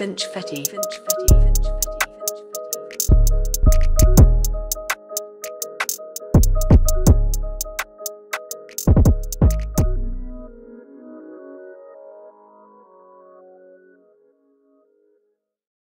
Finch Fetty. Finch Fetty.